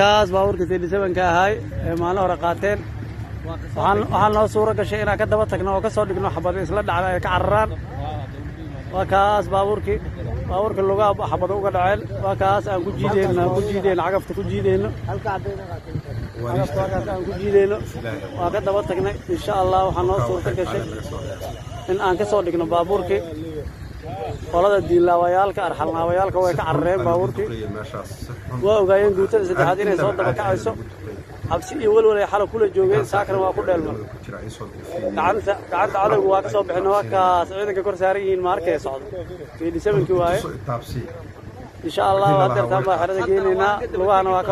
kaas baabuurka telisabanka ahaay ee maalin hore qaateen waxaa noo suuro gashay inaan ka daba tagno oo ka soo dhigno xabado isla dhacda ay ka cararaan waa kaas baabuurkii baabuurka lugaha xabado uga dhaceen waa kaas aan ku jiideyno aan ku jiideyno cagafta ku jiideyno cagafta waa kaas aan ku jiideyno waa ka daba tagnay insha allah waxaa noo suurto gashay in aan ka soo dhigno baabuurkii qolada diinlaawayaalka arxalnaawayaalka way ka carareen baabuurkii waa ogaayeen guutada saddexaad inay soo daba kacayso. Cabsi iyo welwel ay xala kula joogeen saakana waa ku dheelman gacanta cadowga waa ka soo bixin waa kaas ciidanka kor saaran yihiin ma arkay socdo. Geedi sabankii waaye. Insha allah hadeertaan baa xerada geenaynaa lugahana waa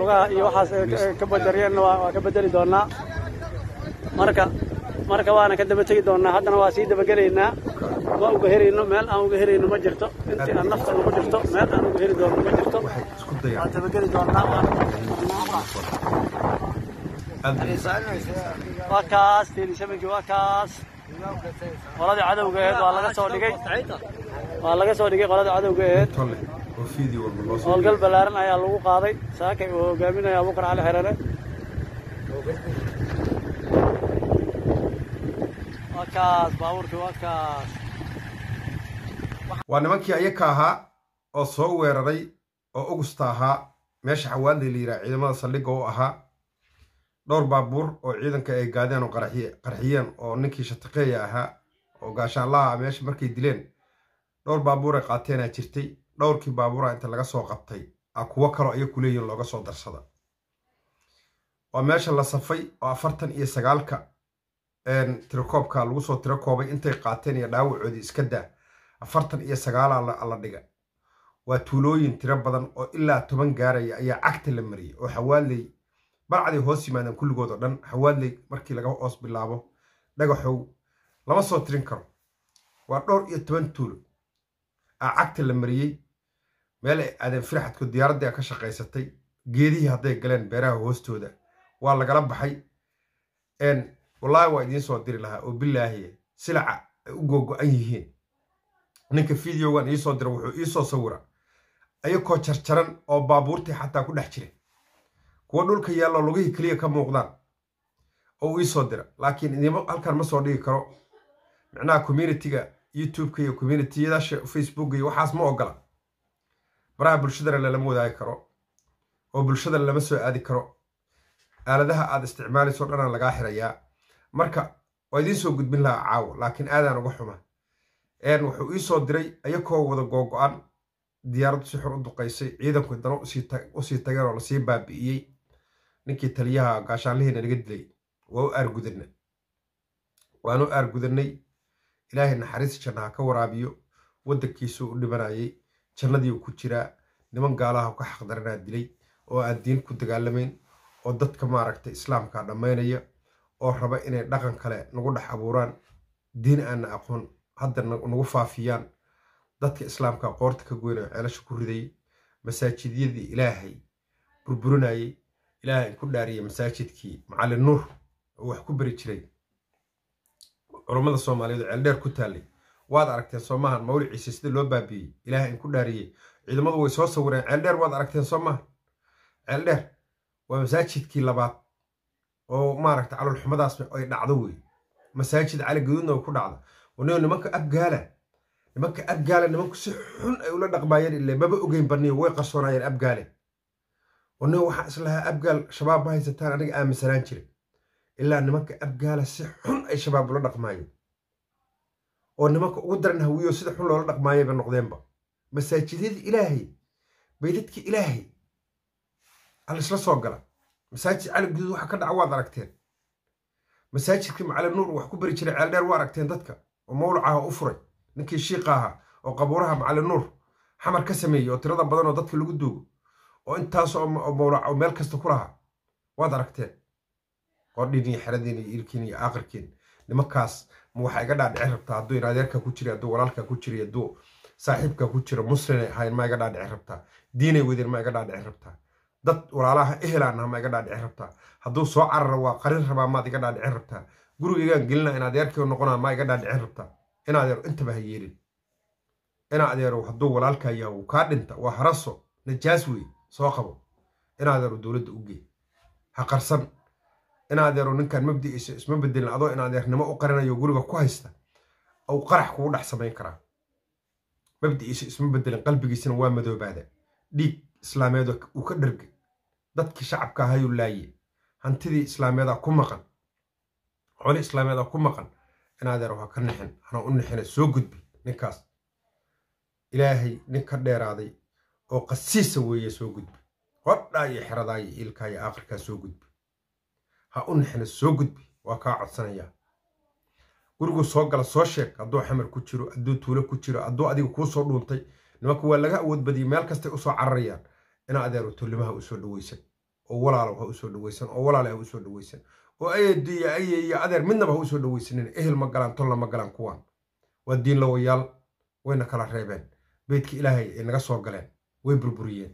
lugaha iyo waxaas ka bajariyeenna waa ka bedeli doonaa marka marka waana ka daba tegi doonaa haddana waa sii dabagelaynaa uga herayno meel aan uga herayno ma jirto intii aan nafta ugu jirto meel aan uga heri doono ma jirto waa dabageli doonaa waa kaas teelisabankii waa kaas qoladii cadowga aheed waa laga soo dhigay waa laga soo dhigay qoladii cadowga aheed howlgal ballaaran ayaa lagu qaaday saakay uu hogaaminaya abuukar cali xerere waa kaas baabuurkii waa kaas waa nimankii ayaka ahaa oo soo weeraray oo ugusta ahaa. Meesha xawaadley la yidhaha ciidamada saldhigga u ahaa. Dhowr baabuur oo ciidanka ay gaadeen oo qarxiyeen oo ninkii shataqeeya ahaa oo gaashaallaha meesha markay dileen. Dhowr baabuur ay qaateenaa jirtay. Dhowrkii baabuura inta laga soo qabtay a kuwo kaloo ayaku leeyihiin looga soo darsada. Waa meesha la safay oo afartan iyo sagaalka tirakoobka lagu soo tirakoobay intay qaateen iyo dhaawacoodii iska daa afartan iyo sagaalaa la dhiga waa tuulooyin tiro badan oo ilaa toban gaaraya ayaa cagta la mariyay oo xawaadley barcaday hoos yimaadeen kulligood oo dhan. Xawaadley markii laga hoos bilaabo dhagaxow lama soo tirin karo. Waa dhowr iyo toban tuulo aa cagta la mariyey meel ay aadeen firxadku diyaaraddii ka shaqaysatay. Geedihii hadday galeen beeraha hoostooda waa lagala baxay. Wallaahi waa idiin soo diri lahaa oo bilaahi silaca ay u googo-an yihiin ninka videogan iisoo dira wuxuu iisoo sawira. Ayakoo jarjaran oo baabuurtii xataa ku dhex jira kuwa dhulka yaalloo lugihii keliya ka muuqdaan oo iisoo dira. Laakiin idimo halkan ma soo dhigi karo. Micnaha communitiga youtubeka iyo communitiyadaasha facebooka iyo waxaas ma ogola baraha bulshadana lalama wadaagi karo oo bulshadana lama soo aadi karo. Aaladaha aad isticmaalayso dhanaa lagaa xirayaa. Marka waa idiin soo gudbin lahaa caawo laakiin aadaan uga xuma wuxuu iisoo diray ayakoo wada googo-an diyaaraddu si xun u duqaysay ciidanku dana u sii tageen oo la sii baabi'iyey. Ninkii taliyaha gaashaanlihiina naga dilay waa u aargudanna waanu aargudannay ilaahay naxariis janna ha ka waraabiyo waddankiisuu u dhimanayay jannadiiu ku jiraa niman gaalaha ka xaqdaranaa dilay oo aan diin ku dagaalamayn oo dadka maaragtay islaamka dhammaynaya oo raba inay dhaqan kale nagu dhex abuuraan. Diin aanna aqoon hadda nagu faafiyaan. Dadka islaamka qoorta ka goynaya ceelasha ku ridayay masaajidyadii ilaahay burburinayay ilaahay ku dhaariyay masaajidkii macallin nuur oo wax ku beri jiray. Culummada soomaaliyeed oo ceeldheer ku taallay. Waad aragteen soomahan mawliciisa sida loo baabiiyey ilaahay in ku dhaariyey ciidamadu way soo sawireen. Ceeldheer waad aragteen soomahan? Ceeldheer waa masaajidkii labaad oo maaragta calolxumadaas ay dhacdo wey masaajid cali gaduudna way ku dhacda wanigo nimanka abgaala nimanka abgaala nimanku si xun ay ula dhaqmaayeen ile maba ogeyn baniyo way qarsoonaayeen abgaale wanigo waxaan islahaa abgaal shabaab ma haysataan aniga aaminsanaan jiray ilaa nimanka abgaala si xun ay shabaab ula dhaqmaayeen. Oo nimanka ugu daran hawiyo sida xun loola dhaqmaayay ba. Noqdeenba masaajidyada ilaahay baydadka ilaahay alisla soo gala. Masaajid cali guduud waxa ka dhaca waad aragteen. Masaajidkii macalin nuur wax ku beri jiray ceeldheer waa aragteen dadka oo mawlacaha u furay ninkii shiiqa ahaa oo qabuuraha macalin nuur xamar ka sameeyey oo tirada badan oo dadka lagu duugo oo intaas oo meel kasta ku lahaa waad aragteen. Qordhin iyo xeradiin iyo ilkiin iyo aakhirkiin nimankaas ma iga dhaadhici rabtaa? Hadduu inadeerka ku jira hadduu walaalka ku jira hadduu saaxiibka ku jira muslinay ahayn ma iga dhaadhici rabtaa? Diinay wadeen ma iga dhaadhici rabtaa? Dad walaalaha ehelaana ma iga dhaadhici rabtaa? Hadduu soo carara waa qarin rabaa maad iga dhaadhici rabtaa gurigaygaan gelina in adeerkii noqonaa ma iga dhaadhici rabtaa. In adeero intaba ha yeelin in adeero hadduu walaalkaa yaha uu kaa dhinta waa haraso najaas wey soo qabo. Inaadeero dowladda u gee ha qarsan. Inaadeero ninkan mabdi'iisa isma bedelin adoo inaadeernimo u qarinayo guriga ku haysta ou qarax kugu dhex samayn karaa. Mabdi'iisa isma bedelin qalbigiisana waa madoobaada. Dhiig islaameed uu ka dhergay dadkii shacabka ahayuu laaye hantidii islaameeda ku maqan coli islaameeda ku maqan inaadeero ha ka nixin hana u nixina soo gudbi ninkaas. Ilaahay nin ka dheeraaday oo qasiisa weeye soo gudbi. Hodhaa iyo xeradaa iyo iilkaa iyo aakhirkaa soo gudbi. Ha u nixina soo gudbi waa kaa codsanayaa guriguu soo gala soo sheeg hadduu xamar ku jiro hadduu tuulo ku jiro hadduu adiga kuu soo dhuuntay nimanka waa laga awood badiyey meel kastay u soo cararayaan. Ina adeero tollimaha u soo dhaweysan oo walaalow ha u soo dhaweysan oo walaale ha u soo dhaweysan oo ayeedo iyo aye iyo adeer midnaba ha u soo dhaweysanin ehel ma galaan tolla ma galaan kuwaan. Waa diin lawayaal wayna kala reebeen. Beydka ilaahay ay naga soo galeen way burburiyeen